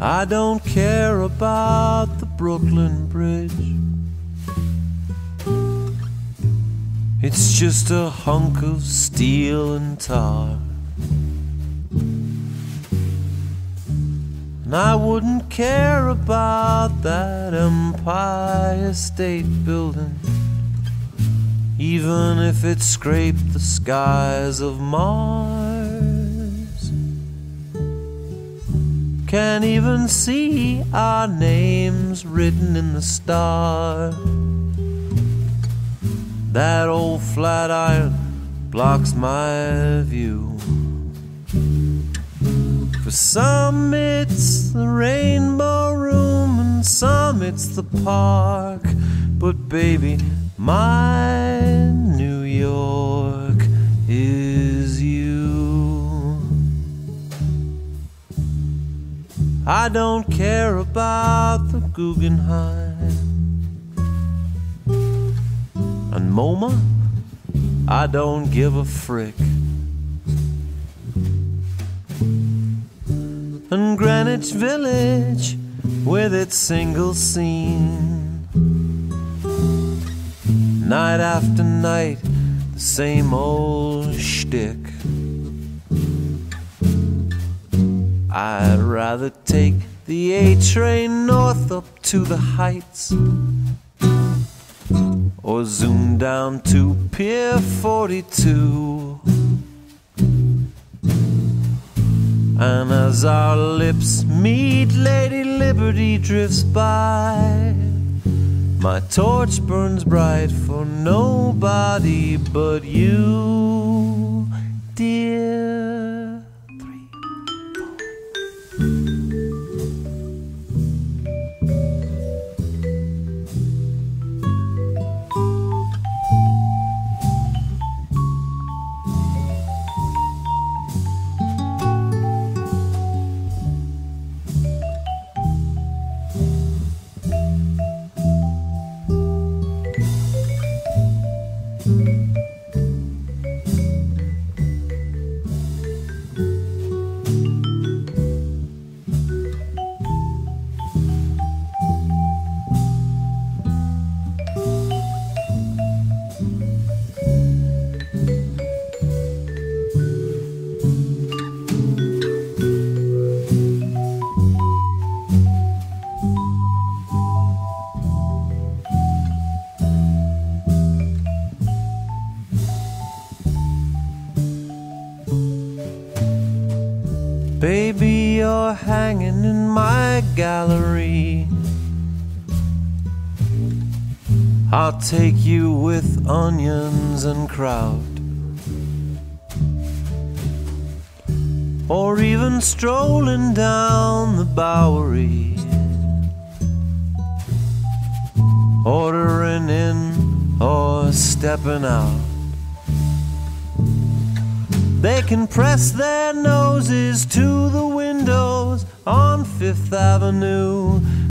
I don't care about the Brooklyn Bridge. It's just a hunk of steel and tar. And I wouldn't care about that Empire State Building, even if it scraped the skies of Mars. Can't even see our names written in the stars. That old Flatiron blocks my view. For some it's the Rainbow Room, and some it's the park. But baby, my I don't care about the Guggenheim and MoMA. I don't give a frick. And Greenwich Village with its single scene. Night after night, the same old shtick. I'd rather take the A train north up to the heights or zoom down to Pier 42. And as our lips meet, Lady Liberty drifts by. My torch burns bright for nobody but you, dear. Baby, you're hanging in my gallery. I'll take you with onions and kraut. Or even strolling down the Bowery. Ordering in or stepping out. They can press their noses to the windows on Fifth Avenue